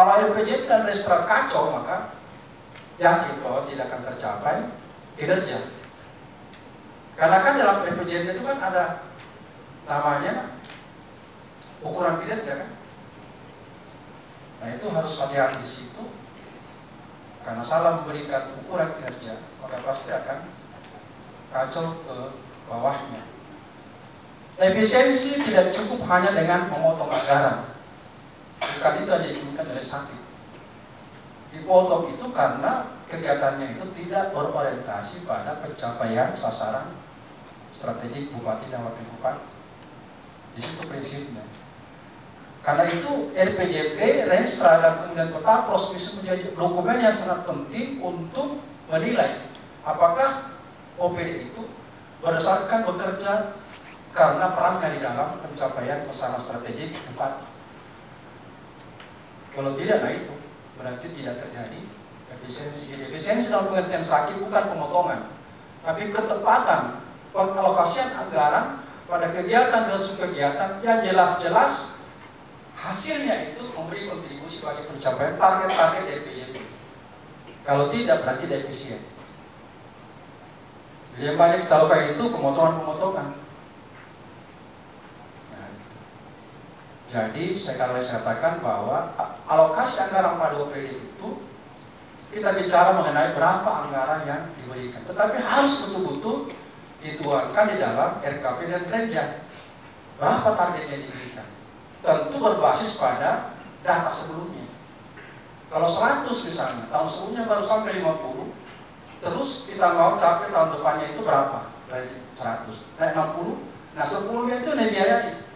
Kalau LPJ dan Restra kacau, maka yakin bahwa tidak akan tercapai kinerja. Karena kan dalam RPJMD itu kan ada namanya ukuran kinerja kan. Nah itu harus hati-hati di situ. Karena salah memberikan ukuran kinerja, maka pasti akan kacau ke bawahnya. Efisiensi tidak cukup hanya dengan memotong anggaran. Bukan itu yang diinginkan oleh sakit. Dipotong itu karena kegiatannya itu tidak berorientasi pada pencapaian sasaran strategik bupati dan wakil bupati. Di situ prinsipnya. Karena itu RPJP, Renstra, dan kemudian peta pros bisa menjadi dokumen yang sangat penting untuk menilai apakah OPD itu berdasarkan bekerja karena perannya di dalam pencapaian sasaran strategik bupati. Kalau tidak, nah itu berarti tidak terjadi efisiensi. Jadi efisiensi dalam pengertian sakit bukan pemotongan, tapi ketepatan pengalokasian anggaran pada kegiatan dan subkegiatan yang jelas-jelas hasilnya itu memberi kontribusi bagi pencapaian target-target dari. Kalau tidak berarti tidak efisien. Jadi yang banyak kita lakukan itu pemotongan-pemotongan. Nah, jadi sekali saya katakan bahwa alokasi anggaran pada OPD itu kita bicara mengenai berapa anggaran yang diberikan. Tetapi harus betul-betul dituangkan di dalam RKP dan Renjang. Berapa target yang diberikan? Tentu berbasis pada data sebelumnya. Kalau 100 misalnya, tahun sebelumnya baru sampai 50, terus kita mau capai tahun depannya itu berapa? Dari 100, naik 60, nah 10 nya itu yang.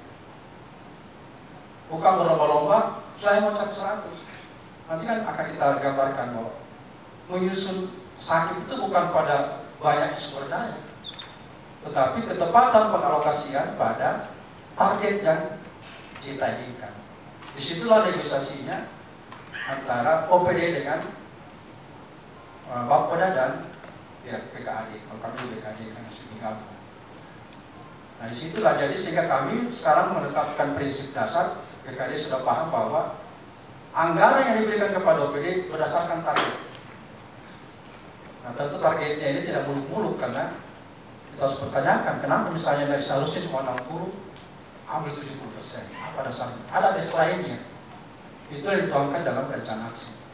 Bukan berlomba-lomba, saya mau capai 100. Nanti kan akan kita gambarkan bahwa menyusun sakit itu bukan pada banyak sumber daya, tetapi ketepatan pengalokasian pada target yang kita inginkan. Di situlah negosiasinya antara OPD dengan uh, Bapeda dan ya, PKAD. Kalau kami PKAD harus digabung. Nah di situlah jadi sehingga kami sekarang menetapkan prinsip dasar PKD sudah paham bahwa anggaran yang diberikan kepada OPD berdasarkan target. Nah tentu targetnya ini tidak muluk-muluk karena kita harus pertanyakan kenapa misalnya dari seharusnya cuma 60 ambil 70 persen? Apa dasarnya? Ada base lainnya. Itu yang dituangkan dalam rencana aksi.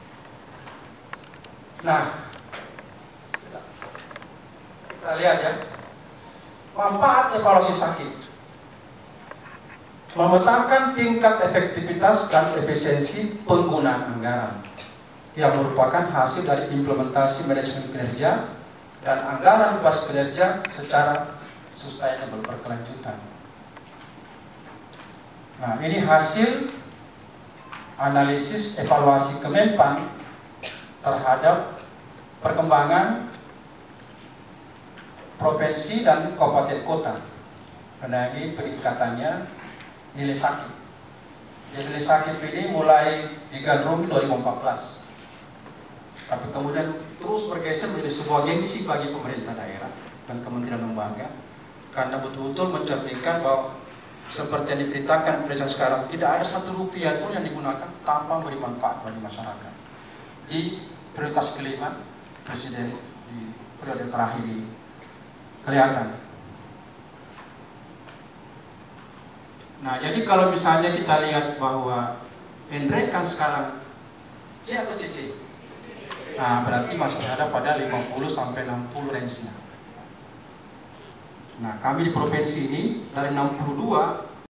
Nah kita, kita lihat ya. Manfaat evaluasi sakit memetakan tingkat efektivitas dan efisiensi penggunaan anggaran yang merupakan hasil dari implementasi manajemen kinerja dan anggaran pas kinerja secara sustainable berkelanjutan. Nah, ini hasil analisis evaluasi Kemenpan terhadap perkembangan provinsi dan kabupaten kota mengenai peningkatannya nilai sakit. Jadi nilai sakit ini mulai digandrungi 2014 tapi kemudian terus bergeser menjadi sebuah gengsi bagi pemerintah daerah dan kementerian lembaga karena betul-betul mencerminkan bahwa seperti yang diberitakan presiden sekarang tidak ada satu rupiah pun yang digunakan tanpa memberi manfaat bagi masyarakat di prioritas kelima presiden di periode terakhir ini kelihatan nah jadi kalau misalnya kita lihat bahwa Endre kan sekarang C atau CC Nah, berarti masih ada pada 50 sampai 60 range-nya. Nah, kami di provinsi ini dari 62